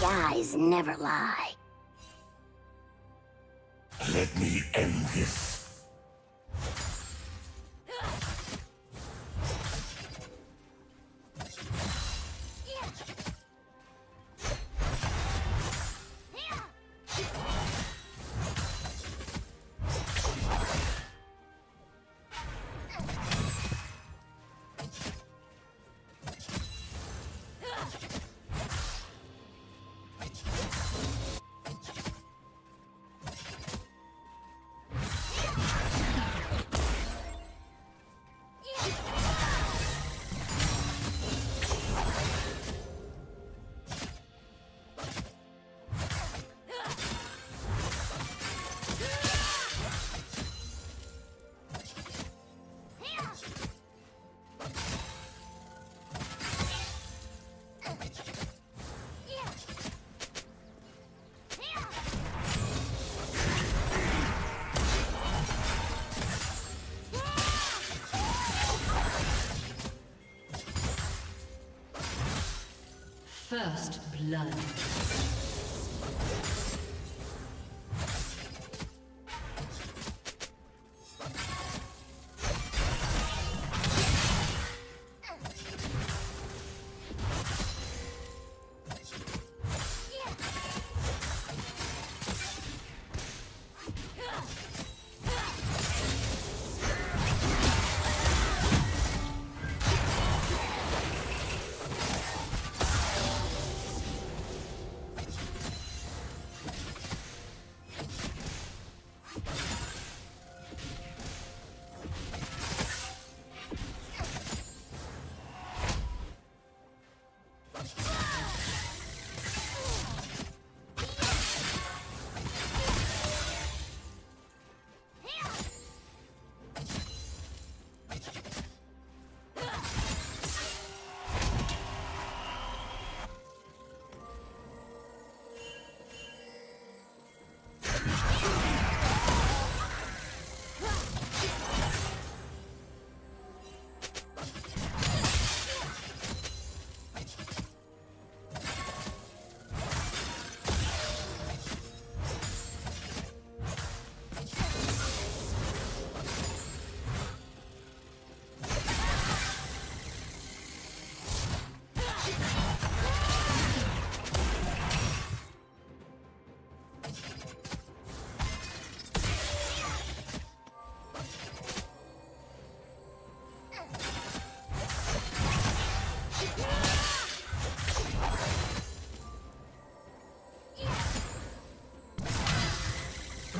The eyes never lie. Let me end this. First blood. Let's go.